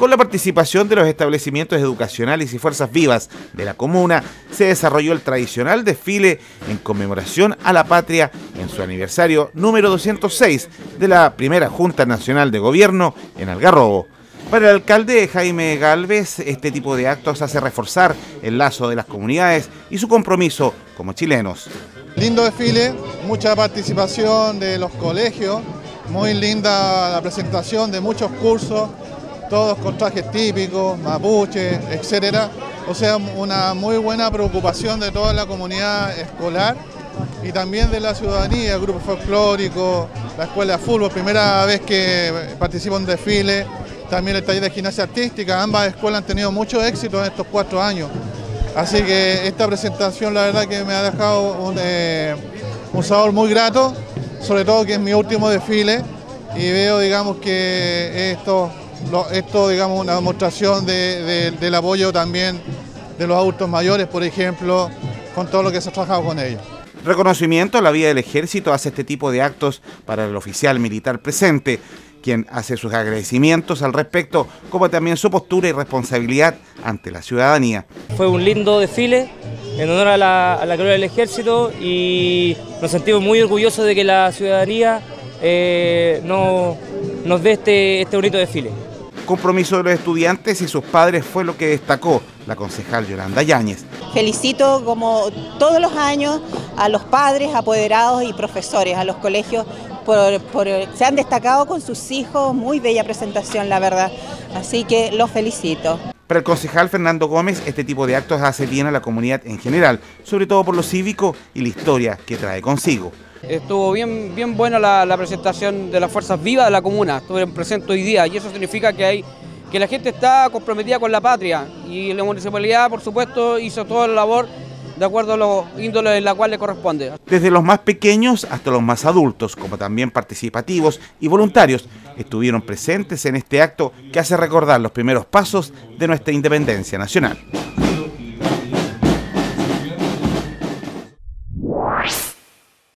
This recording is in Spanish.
Con la participación de los establecimientos educacionales y fuerzas vivas de la comuna, se desarrolló el tradicional desfile en conmemoración a la patria en su aniversario número 206 de la primera Junta Nacional de Gobierno en Algarrobo. Para el alcalde Jaime Galvez, este tipo de actos hace reforzar el lazo de las comunidades y su compromiso como chilenos. Lindo desfile, mucha participación de los colegios, muy linda la presentación de muchos cursos, todos con trajes típicos, mapuche, etcétera. O sea, una muy buena preocupación de toda la comunidad escolar y también de la ciudadanía, el grupo folclórico, la escuela de fútbol, primera vez que participo en desfile, también el taller de gimnasia artística, ambas escuelas han tenido mucho éxito en estos cuatro años. Así que esta presentación la verdad que me ha dejado un, eh, un sabor muy grato, sobre todo que es mi último desfile y veo digamos que esto esto, digamos, una demostración del apoyo también de los adultos mayores, por ejemplo, con todo lo que se ha trabajado con ellos. Reconocimiento a la vida del ejército hace este tipo de actos para el oficial militar presente, quien hace sus agradecimientos al respecto, como también su postura y responsabilidad ante la ciudadanía. Fue un lindo desfile en honor a la, a gloria del ejército y nos sentimos muy orgullosos de que la ciudadanía eh, no, nos dé este, este bonito desfile compromiso de los estudiantes y sus padres fue lo que destacó la concejal Yolanda Yáñez. Felicito como todos los años a los padres, apoderados y profesores, a los colegios, por, se han destacado con sus hijos, muy bella presentación la verdad, así que los felicito. Para el concejal Fernando Gómez, este tipo de actos hace bien a la comunidad en general, sobre todo por lo cívico y la historia que trae consigo. Estuvo bien, bien buena la, presentación de las fuerzas vivas de la comuna, estuvieron presentes hoy día y eso significa que hay que la gente está comprometida con la patria y la municipalidad, por supuesto, hizo toda la labor de acuerdo a los índoles en la cual le corresponde. Desde los más pequeños hasta los más adultos, como también participativos y voluntarios, estuvieron presentes en este acto que hace recordar los primeros pasos de nuestra independencia nacional.